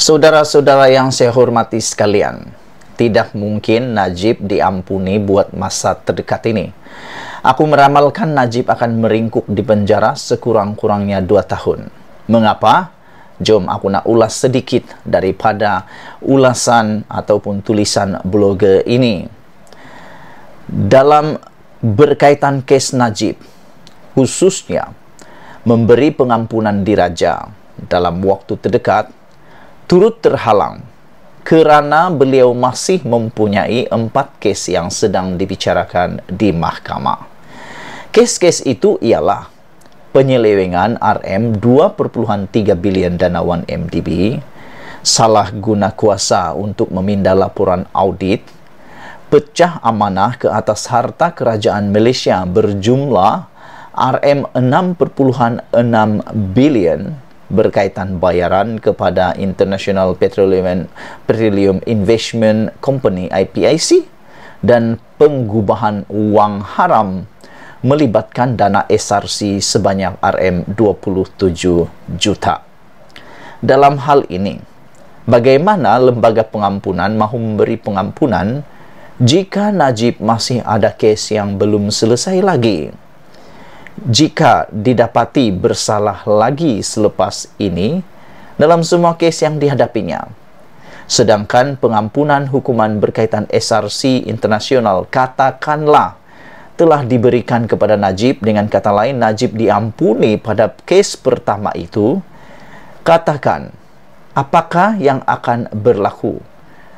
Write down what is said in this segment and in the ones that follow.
Saudara-saudara yang saya hormati sekalian, tidak mungkin Najib diampuni buat masa terdekat ini. Aku meramalkan Najib akan meringkuk di penjara sekurang-kurangnya dua tahun. Mengapa? Jom aku nak ulas sedikit daripada ulasan ataupun tulisan blogger ini. Dalam berkaitan kes Najib, khususnya memberi pengampunan diraja dalam waktu terdekat, turut terhalang kerana beliau masih mempunyai empat kes yang sedang dibicarakan di mahkamah. Kes-kes itu ialah penyelewengan RM 2.3 bilion dana 1MDB, salah guna kuasa untuk meminda laporan audit, pecah amanah ke atas harta kerajaan Malaysia berjumlah RM 6.6 bilion berkaitan bayaran kepada International Petroleum Petroleum Investment Company IPIC dan pengubahan wang haram melibatkan dana SRC sebanyak RM27 juta. Dalam hal ini, bagaimana lembaga pengampunan mahu memberi pengampunan jika Najib masih ada kes yang belum selesai lagi? Jika didapati bersalah lagi selepas ini dalam semua kes yang dihadapinya. Sedangkan pengampunan hukuman berkaitan SRC internasional katakanlah telah diberikan kepada Najib. Dengan kata lain Najib diampuni pada kes pertama itu. Katakan apakah yang akan berlaku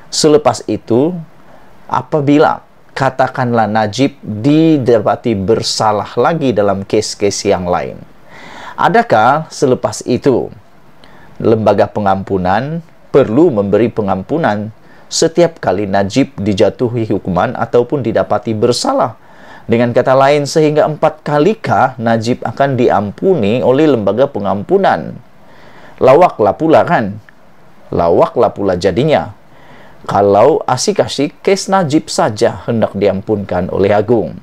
selepas itu? Apabila katakanlah Najib didapati bersalah lagi dalam kes-kes yang lain. Adakah selepas itu lembaga pengampunan perlu memberi pengampunan setiap kali Najib dijatuhi hukuman ataupun didapati bersalah? Dengan kata lain, sehingga empat kalikah Najib akan diampuni oleh lembaga pengampunan? Lawaklah pula kan? Lawaklah pula jadinya kalau asik-asik kes Najib saja hendak diampunkan oleh Agung.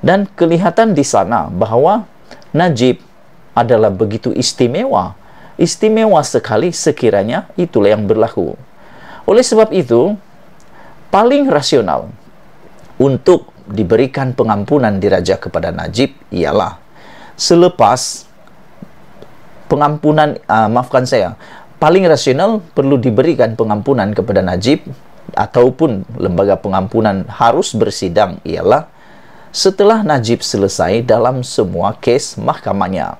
Dan kelihatan di sana bahawa Najib adalah begitu istimewa. Istimewa sekali sekiranya itulah yang berlaku. Oleh sebab itu, paling rasional untuk diberikan pengampunan diraja kepada Najib ialah selepas pengampunan, uh, maafkan saya, paling rasional perlu diberikan pengampunan kepada Najib ataupun lembaga pengampunan harus bersidang ialah setelah Najib selesai dalam semua kes mahkamahnya.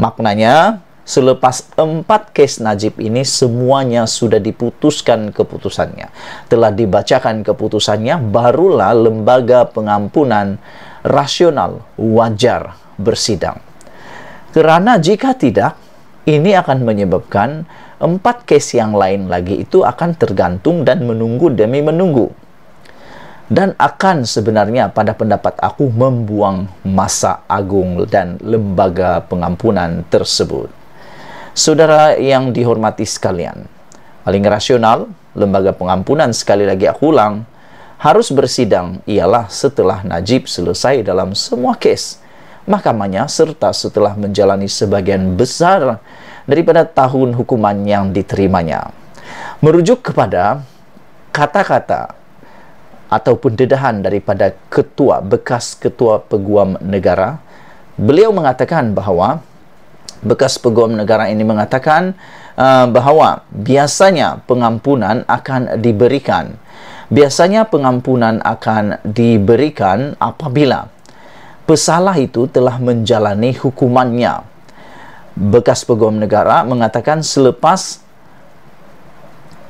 Maknanya, selepas empat kes Najib ini semuanya sudah diputuskan keputusannya. Telah dibacakan keputusannya, barulah lembaga pengampunan rasional wajar bersidang. Kerana jika tidak, ini akan menyebabkan empat case yang lain lagi itu akan tergantung dan menunggu demi menunggu. Dan akan sebenarnya pada pendapat aku membuang masa agung dan lembaga pengampunan tersebut. Saudara yang dihormati sekalian, paling rasional, lembaga pengampunan sekali lagi aku ulang, harus bersidang ialah setelah Najib selesai dalam semua kes mahkamahnya serta setelah menjalani sebagian besar daripada tahun hukuman yang diterimanya. Merujuk kepada kata-kata ataupun dedahan daripada ketua bekas ketua peguam negara, beliau mengatakan bahawa bekas peguam negara ini mengatakan uh, bahawa biasanya pengampunan akan diberikan. Biasanya pengampunan akan diberikan apabila pesalah itu telah menjalani hukumannya. Bekas peguam negara mengatakan selepas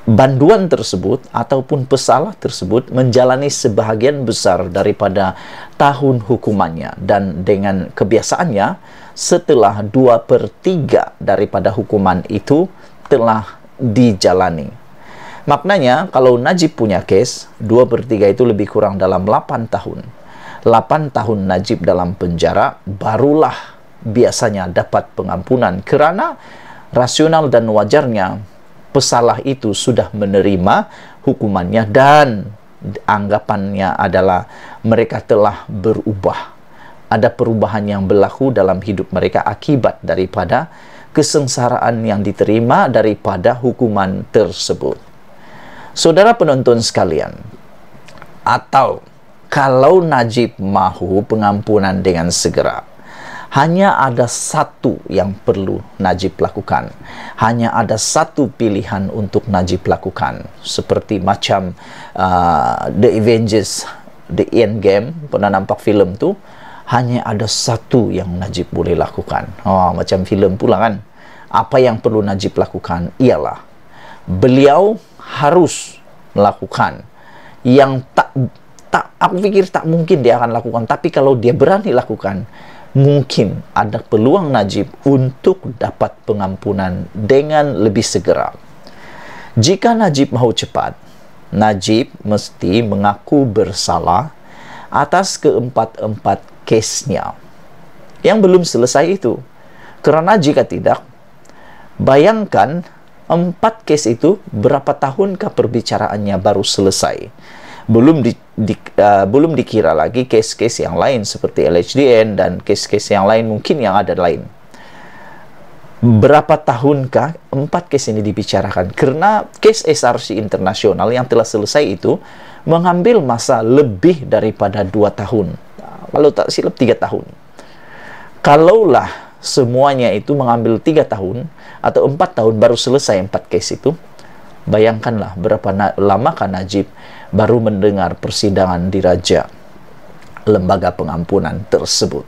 banduan tersebut ataupun pesalah tersebut menjalani sebahagian besar daripada tahun hukumannya dan dengan kebiasaannya setelah dua per tiga daripada hukuman itu telah dijalani. Maknanya kalau Najib punya kes, dua per tiga itu lebih kurang dalam 8 tahun 8 tahun Najib dalam penjara barulah biasanya dapat pengampunan kerana rasional dan wajarnya pesalah itu sudah menerima hukumannya dan anggapannya adalah mereka telah berubah ada perubahan yang berlaku dalam hidup mereka akibat daripada kesengsaraan yang diterima daripada hukuman tersebut. Saudara penonton sekalian, atau kalau Najib mahu pengampunan dengan segera, hanya ada satu yang perlu Najib lakukan. Hanya ada satu pilihan untuk Najib lakukan. Seperti macam uh, The Avengers, The Endgame, pernah nampak filem tu, hanya ada satu yang Najib boleh lakukan. Oh, macam filem pula kan. Apa yang perlu Najib lakukan ialah beliau harus melakukan yang tak tak aku pikir tak mungkin dia akan lakukan tapi kalau dia berani lakukan mungkin ada peluang Najib untuk dapat pengampunan dengan lebih segera. Jika Najib mahu cepat, Najib mesti mengaku bersalah atas keempat-empat kesnya yang belum selesai itu. Kerana jika tidak, bayangkan empat kes itu berapa tahunkah perbicaraannya baru selesai belum di, di uh, belum dikira lagi case-case yang lain seperti LHDN dan case-case yang lain mungkin yang ada lain. Berapa tahunkah empat case ini dibicarakan? Karena case SRC internasional yang telah selesai itu mengambil masa lebih daripada dua tahun. Kalau tak silap tiga tahun. Kalaulah semuanya itu mengambil tiga tahun atau empat tahun baru selesai empat case itu, bayangkanlah berapa lama kan Najib baru mendengar persidangan di Raja lembaga pengampunan tersebut.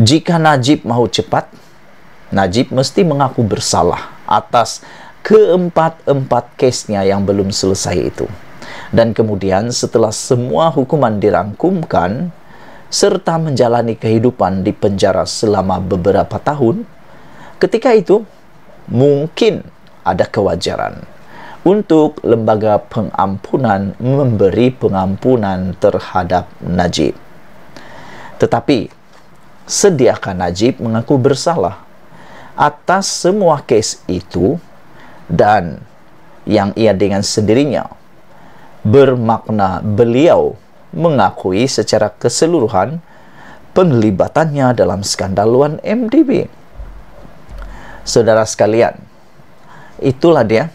Jika Najib mahu cepat, Najib mesti mengaku bersalah atas keempat-empat kesnya yang belum selesai itu. Dan kemudian setelah semua hukuman dirangkumkan, serta menjalani kehidupan di penjara selama beberapa tahun, ketika itu mungkin ada kewajaran untuk lembaga pengampunan memberi pengampunan terhadap Najib. Tetapi, sediakan Najib mengaku bersalah atas semua kes itu dan yang ia dengan sendirinya bermakna beliau mengakui secara keseluruhan penglibatannya dalam skandal 1MDB. Saudara sekalian, itulah dia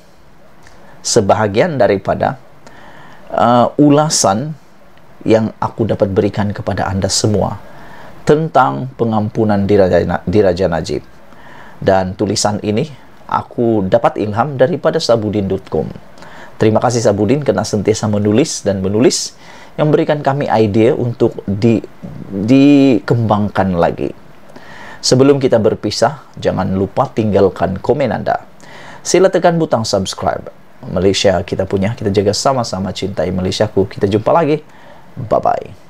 sebahagian daripada uh, ulasan yang aku dapat berikan kepada anda semua tentang pengampunan di Raja, di Raja Najib. Dan tulisan ini aku dapat ilham daripada sabudin.com. Terima kasih Sabudin karena sentiasa menulis dan menulis yang memberikan kami ide untuk di, dikembangkan lagi. Sebelum kita berpisah, jangan lupa tinggalkan komen Anda. Sila tekan butang subscribe Malaysia kita punya. Kita jaga sama-sama cintai Malaysiaku. Kita jumpa lagi. Bye-bye.